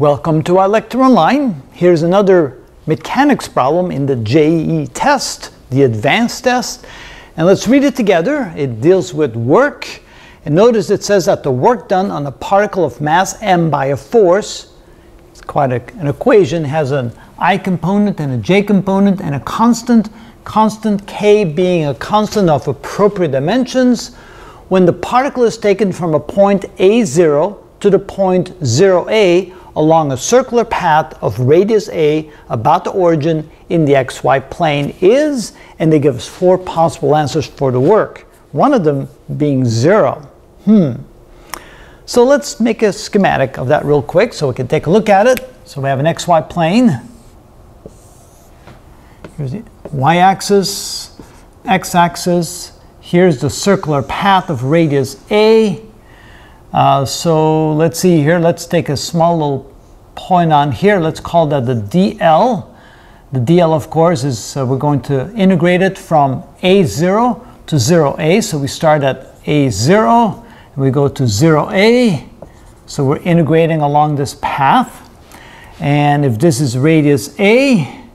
Welcome to ilectureonline. Here's another mechanics problem in the JEE test, the advanced test. And let's read it together. It deals with work. And notice it says that the work done on a particle of mass m by a force, it's quite a, an equation, has an i component and a j component and a constant, constant k being a constant of appropriate dimensions. When the particle is taken from a point a0 to the point 0a, along a circular path of radius a about the origin in the xy plane is, and they give us four possible answers for the work, one of them being zero. Hmm. So let's make a schematic of that real quick so we can take a look at it. So we have an xy plane. Here's the y-axis, x-axis. Here's the circular path of radius a. Uh, so let's see here, let's take a small little point on here. Let's call that the DL. The DL, of course, is uh, we're going to integrate it from A0 to 0A. So we start at A0 and we go to 0A. So we're integrating along this path. And if this is radius A,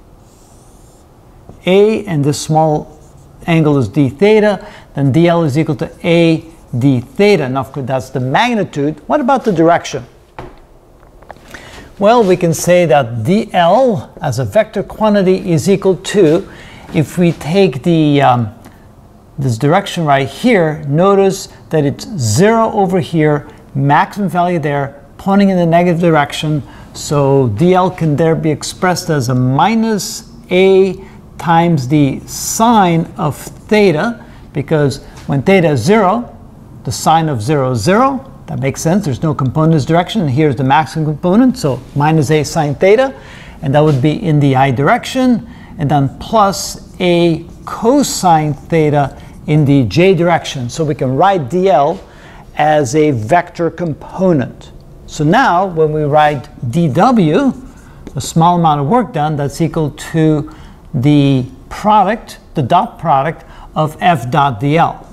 A and this small angle is d theta, then DL is equal to A d theta. Now, that's the magnitude. What about the direction? Well, we can say that dl as a vector quantity is equal to, if we take the um, this direction right here, notice that it's 0 over here, maximum value there, pointing in the negative direction. So dl can there be expressed as a minus a times the sine of theta, because when theta is 0, the sine of 0 is 0. That makes sense. There's no component in direction. And here's the maximum component, so minus a sine theta. And that would be in the i direction. And then plus a cosine theta in the j direction. So we can write dl as a vector component. So now when we write dw, the small amount of work done, that's equal to the product, the dot product of f dot dl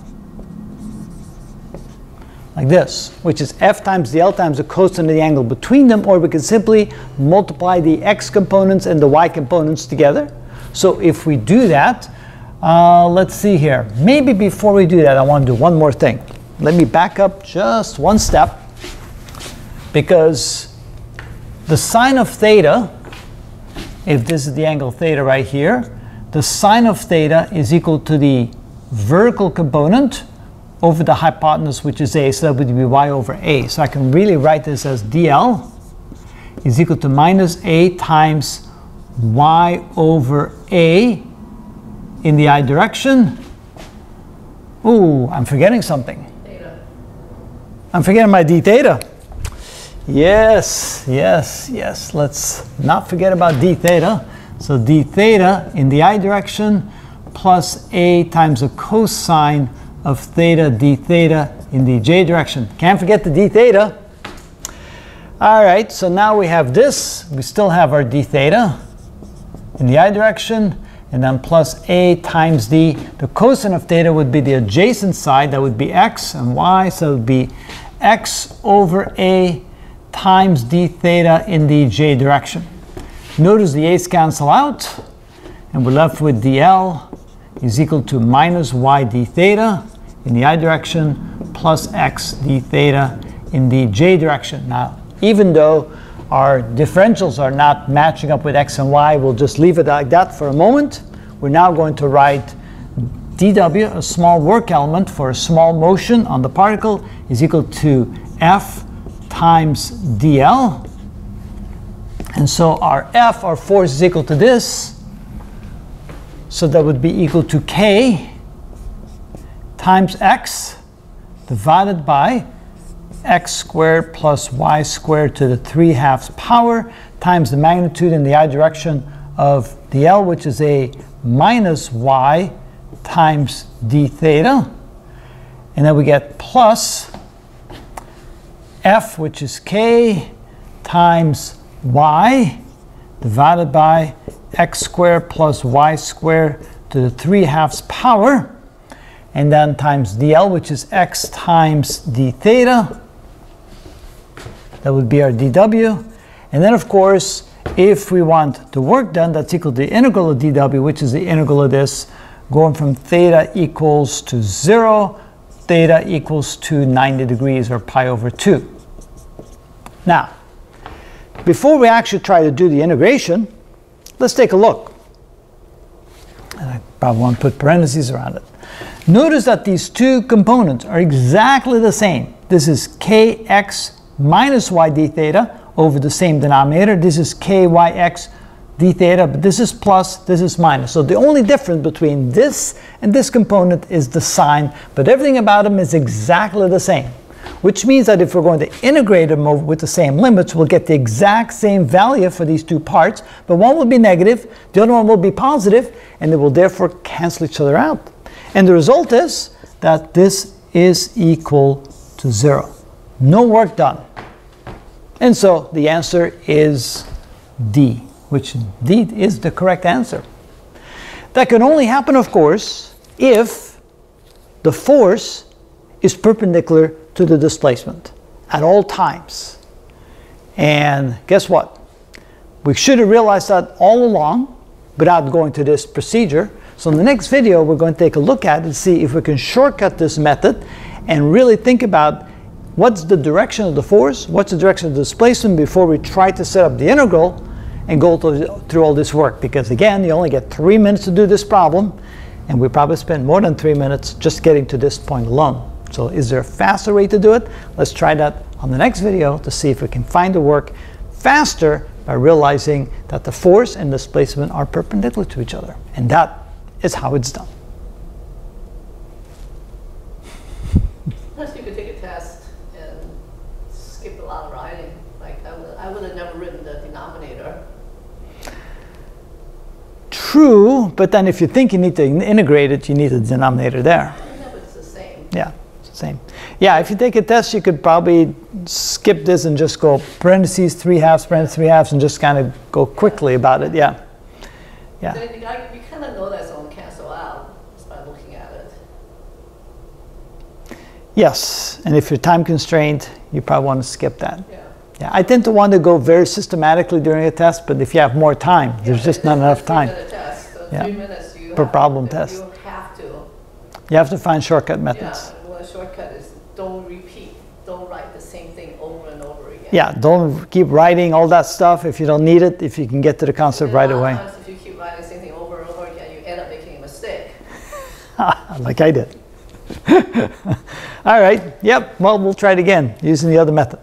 like this, which is f times the L times the cosine of the angle between them, or we can simply multiply the x components and the y components together. So if we do that, uh, let's see here. Maybe before we do that, I want to do one more thing. Let me back up just one step, because the sine of theta, if this is the angle theta right here, the sine of theta is equal to the vertical component over the hypotenuse, which is a, so that would be y over a. So I can really write this as dl is equal to minus a times y over a in the i direction. Ooh, I'm forgetting something. Theta. I'm forgetting my d theta. Yes, yes, yes. Let's not forget about d theta. So d theta in the i direction plus a times a cosine of theta d theta in the j direction. Can't forget the d theta. All right, so now we have this. We still have our d theta in the i direction, and then plus a times d. The cosine of theta would be the adjacent side. That would be x and y, so it would be x over a times d theta in the j direction. Notice the a's cancel out, and we're left with dl is equal to minus y d theta in the i direction plus x d theta in the j direction. Now, even though our differentials are not matching up with x and y, we'll just leave it like that for a moment. We're now going to write dw, a small work element for a small motion on the particle, is equal to f times dl. And so our f, our force, is equal to this. So that would be equal to k times x divided by x squared plus y squared to the 3 halves power times the magnitude in the i direction of the L, which is a minus y times d theta. And then we get plus f, which is k, times y divided by x squared plus y squared to the 3 halves power and then times dl, which is x times d theta. That would be our dw. And then, of course, if we want the work done, that's equal to the integral of dw, which is the integral of this, going from theta equals to 0, theta equals to 90 degrees, or pi over 2. Now, before we actually try to do the integration, let's take a look. And I probably want to put parentheses around it. Notice that these two components are exactly the same. This is kx minus y d theta over the same denominator. This is kyx d theta, but this is plus, this is minus. So the only difference between this and this component is the sign, but everything about them is exactly the same. Which means that if we're going to integrate them with the same limits, we'll get the exact same value for these two parts, but one will be negative, the other one will be positive, and they will therefore cancel each other out. And the result is that this is equal to zero. No work done. And so the answer is D, which indeed is the correct answer. That can only happen, of course, if the force is perpendicular to the displacement at all times. And guess what? We should have realized that all along without going to this procedure. So in the next video, we're going to take a look at and see if we can shortcut this method and really think about what's the direction of the force, what's the direction of the displacement before we try to set up the integral and go through all this work. Because again, you only get three minutes to do this problem, and we probably spend more than three minutes just getting to this point alone. So is there a faster way to do it? Let's try that on the next video to see if we can find the work faster by realizing that the force and displacement are perpendicular to each other. And that is how it's done. Unless you could take a test and skip a lot of writing, like I would have never written the denominator. true, but then if you think you need to integrate it, you need a denominator there. Yeah, it's the same. Yeah, it's the same. Yeah, if you take a test, you could probably skip this and just go parentheses, three halves, parentheses, three halves, and just kind of go quickly about it. Yeah. Yeah. So you kind of know that's going to cancel out just by looking at it. Yes, and if you're time constrained, you probably want to skip that. Yeah. Yeah, I tend to want to go very systematically during a test, but if you have more time, yeah, there's just not enough time. Test, so yeah. minutes, per problem test. You have to. You have to find shortcut methods. Yeah, well, a shortcut is don't repeat, don't write the same thing over and over again. Yeah, don't keep writing all that stuff if you don't need it, if you can get to the concept right away. if you keep writing the same thing over and over again, you end up making a mistake. like I did. all right, yep, well, we'll try it again using the other method.